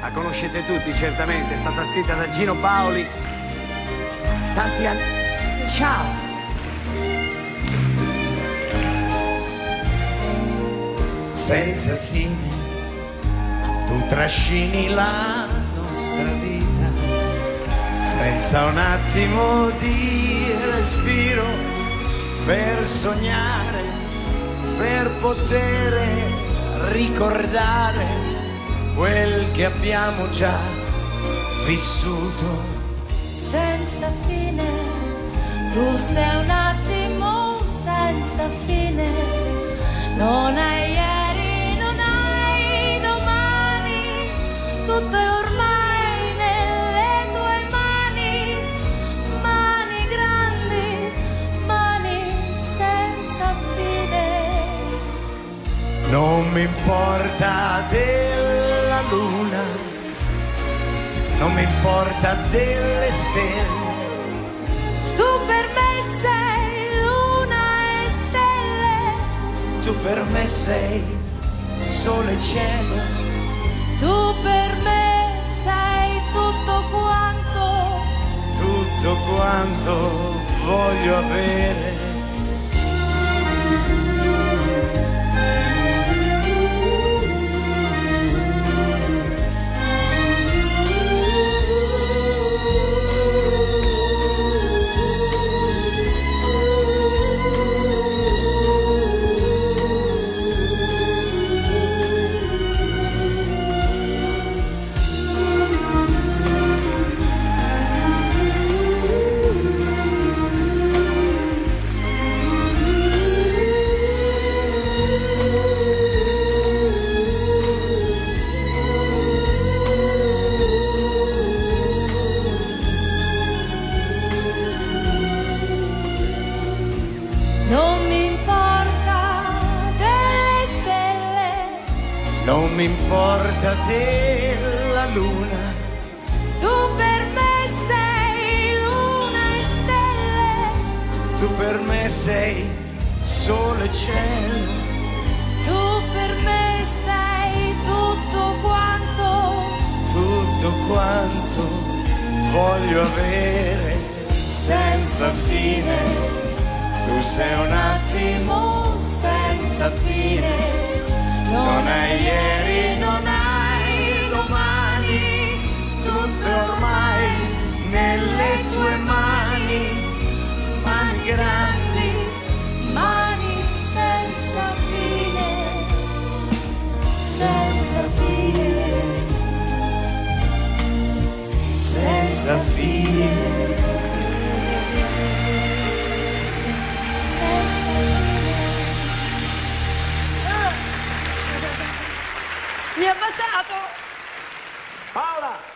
La conoscete tutti, certamente, è stata scritta da Gino Paoli tanti anni. Ciao! Senza fine, tu trascini la nostra vita, senza un attimo di respiro per sognare, per poter ricordare quel che abbiamo già vissuto. senza fine, tu sei un attimo senza fine, non hai ieri, non hai domani, tutto è ormai nelle tue mani, mani grandi, mani senza fine. Non mi importa della luna, non mi importa delle stelle, Tu per me sei luna e stelle, tu per me sei sole e cielo, tu per me sei tutto quanto. tutto quanto voglio avere. Non mi importa della luna, tu per me sei luna e stelle, tu per me sei sole e cielo, tu per me sei tutto quanto. tutto quanto voglio avere senza fine. Tu sei un attimo senza fine, non hai ieri, non hai Mi ha baciato! Paola!